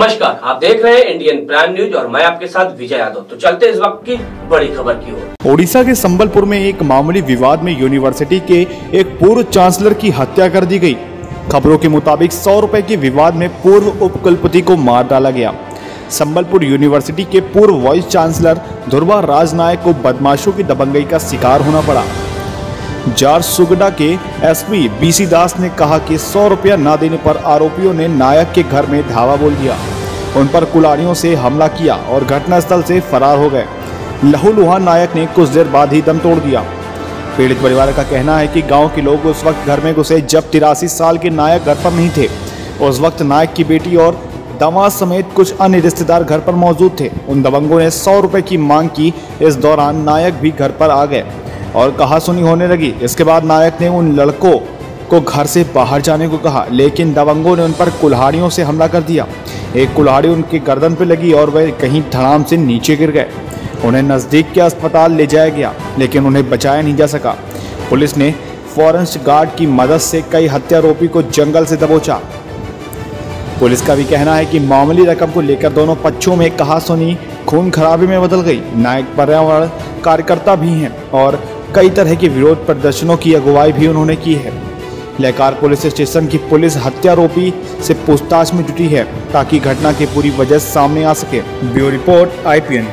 नमस्कार, आप देख रहे हैं इंडियन प्राइम न्यूज़ और मैं आपके साथ विजय यादव। तो चलते इस वक्त की बड़ी खबर की ओर। ओडिशा के संबलपुर में एक मामूली विवाद में यूनिवर्सिटी के एक पूर्व चांसलर की हत्या कर दी गई। खबरों के मुताबिक सौ रुपए के विवाद में पूर्व उपकुलपति को मार डाला गया। संबलपुर यूनिवर्सिटी के पूर्व वाइस चांसलर ध्रुवा राजनायक को बदमाशों की दबंगई का शिकार होना पड़ा। जार सुगडा के एसपी बीसी दास ने कहा कि सौ रुपया न देने पर आरोपियों ने नायक के घर में धावा बोल दिया। उन पर कुलाड़ियों से हमला किया और घटनास्थल से फरार हो गए। लहूलुहान नायक ने कुछ देर बाद ही दम तोड़ दिया। पीड़ित परिवार का कहना है कि गाँव के लोग उस वक्त घर में घुसे जब तिरासी साल के नायक घर पर नहीं थे। उस वक्त नायक की बेटी और दामाद समेत कुछ अन्य रिश्तेदार घर पर मौजूद थे। उन दबंगों ने सौ रुपए की मांग की। इस दौरान नायक भी घर पर आ गए। और कहा सुनी होने लगी। इसके बाद नायक ने उन लड़कों को घर से बाहर जाने को कहा, लेकिन दबंगों ने उन पर कुल्हाड़ियों से हमला कर दिया। एक कुल्हाड़ी उनके गर्दन पर लगी और वह कहीं धड़ाम से नीचे गिर गए। उन्हें नज़दीक के अस्पताल ले जाया गया, लेकिन उन्हें बचाया नहीं जा सका। पुलिस ने फॉरेंस्ट गार्ड की मदद से कई हत्यारोपी को जंगल से दबोचा। पुलिस का भी कहना है कि मामूली रकम को लेकर दोनों पक्षों में कहा सुनी, खून खराबी में बदल गई। नायक पर्यावरण कार्यकर्ता भी हैं और कई तरह के विरोध प्रदर्शनों की अगुवाई भी उन्होंने की है। लेकार पुलिस स्टेशन की पुलिस हत्यारोपी से पूछताछ में जुटी है ताकि घटना की पूरी वजह सामने आ सके। Bureau report, IPN.